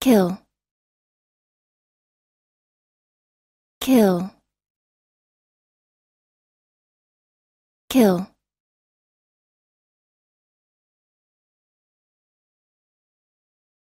kill kill kill.